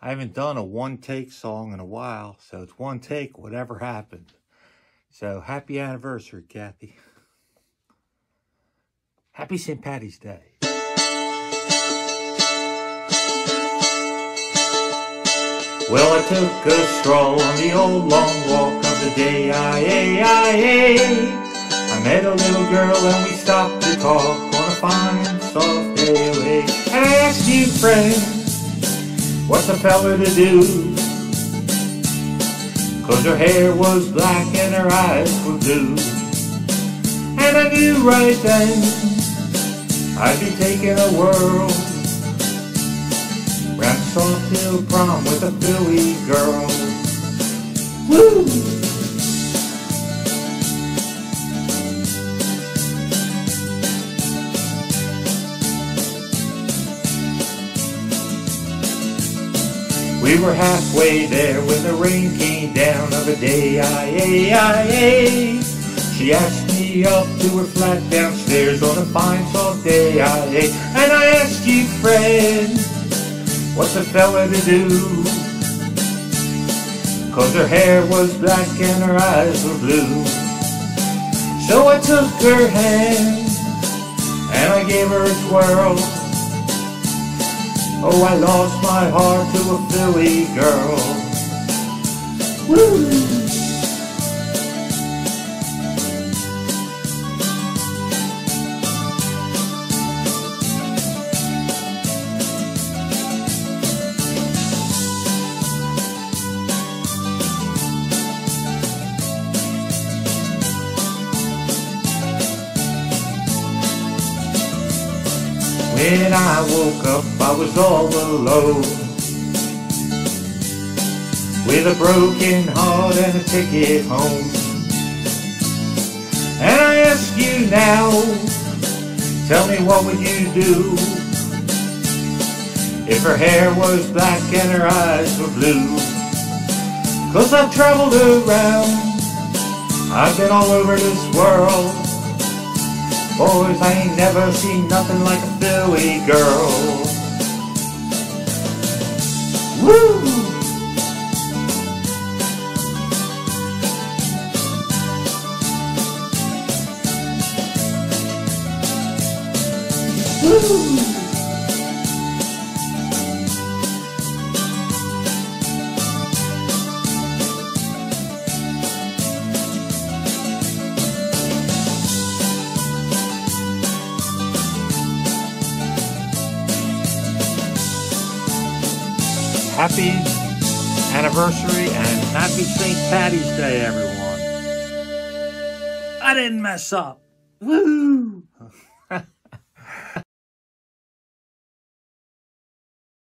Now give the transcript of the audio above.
I haven't done a one take song in a while, so it's one take, whatever happened. So happy anniversary, Kathy. Happy St. Patty's Day. Well, I took a stroll on the old long walk of the day. I, met a little girl and we stopped to talk on a fine soft day away. Asked you, friend, What's a fella to do? Cause her hair was black and her eyes were blue. And I knew right then I'd be taking a whirl round Soft Hill Prom with a Philly girl. Woo! We were halfway there when the rain came down of a day. I, She asked me up to her flat downstairs on a fine soft day. I, and I asked you, friend, what's a fella to do? Cause her hair was black and her eyes were blue. So I took her hand and I gave her a twirl. Oh, I lost my heart to a Philly girl. Woo! When I woke up, I was all alone. With a broken heart and a ticket home. And I ask you now, tell me what would you do? If her hair was black and her eyes were blue. Cause I've traveled around, I've been all over this world. Boys, I ain't never seen nothing like a Philly girl. Woo! Woo! Happy anniversary and happy St. Patty's Day, everyone. I didn't mess up. Woo!